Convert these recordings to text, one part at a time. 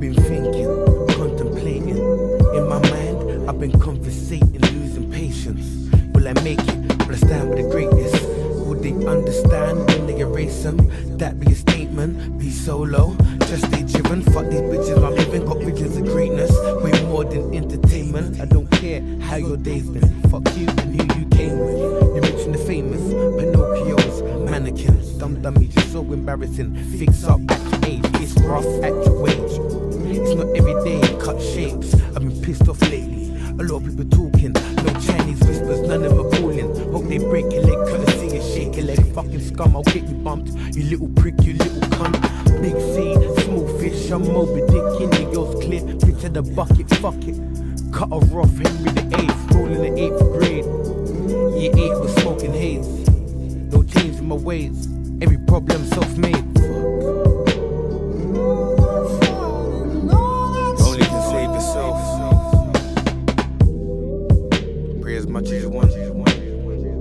been thinking, contemplating. In my mind, I've been conversating, losing patience. Will I make it? Will I stand with the greatest? Would they understand when they erase them? That be a statement, be solo. Just stay driven, fuck these bitches, I'm living. Got visions of greatness, way more than entertainment. I don't care how your day's been. Fuck you and who you came with. You mentioned the famous Pinocchios, mannequins dumb dummies, you're so embarrassing. Fix up at your age, it's rough at your wage. It's not every day, cut shapes. I've been pissed off lately. A lot of people talking, no Chinese whispers, none of them are calling. Hope they break your leg, courtesy and shake your leg. Fucking scum, I'll get you bumped. You little prick, you little cunt. Big C, small fish, I'm Moby Dick, in the yours clear. Picture the bucket, fuck it. Cut her off, Henry the Eighth, rolling the eighth grade. Year eight was smoking haze. No change in my ways. Every problem self-made. Only can save yourself. Pray as much as you want. When you're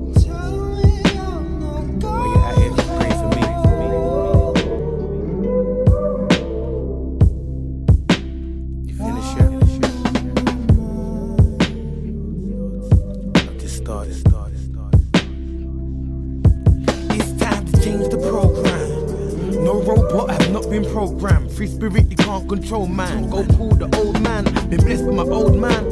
Robot, I've not been programmed. Free spirit, you can't control man. Go pull the old man. Been blessed by my old man.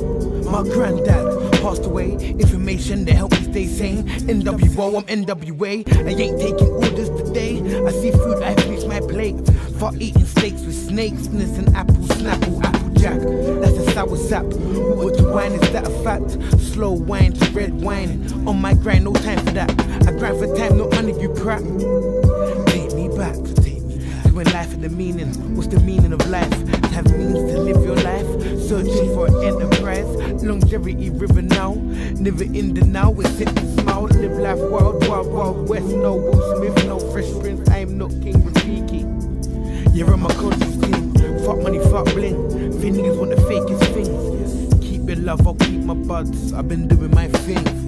My granddad passed away. Information to help me stay sane. NWO, I'm NWA. I ain't taking orders today. I see food, I finish my plate. Fuck eating steaks with snakes. Innocent apple, snapple, apple jack. That's a sour sap. What to wine is that a fact? Slow wine to red wine. On my grind, no time for that. I grind for time, no money, you crap. Take me back. Take when life and the meaning. What's the meaning of life? To have means to live your life. Searching for enterprise. Longevity river now. Never in the now. It's it and smile. Live life wild, wild, wild west. No Will Smith, no Fresh Prince. I am not King Rafiki. You're on my conscious team. Fuck money, fuck bling. Fin niggas want the fakest things. Keep your love, I'll keep my buds. I've been doing my thing.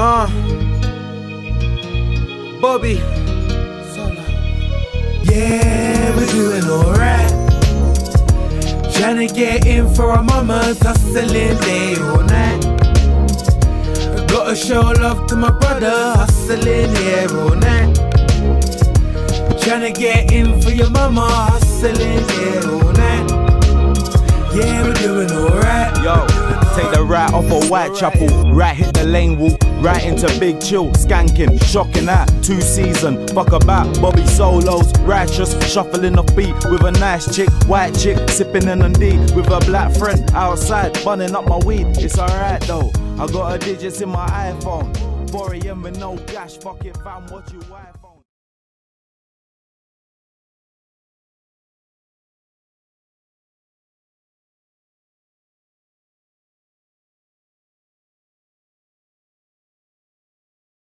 Uh, Bobby. Yeah, we're doing alright. Trying to get in for our mamas, hustling day or night. Gotta show love to my brother, hustling here all night. Trying to get in for your mama, hustling right off of Whitechapel, right hit the lane walk, right into Big Chill, skanking, shocking that, two season, fuck about, Bobby Solos, righteous, shuffling the beat with a nice chick, white chick, sipping in a D with a black friend. Outside, bunning up my weed, it's alright though, I got a digits in my iPhone, 4 a.m. with no cash, fuck it fam, what you wife.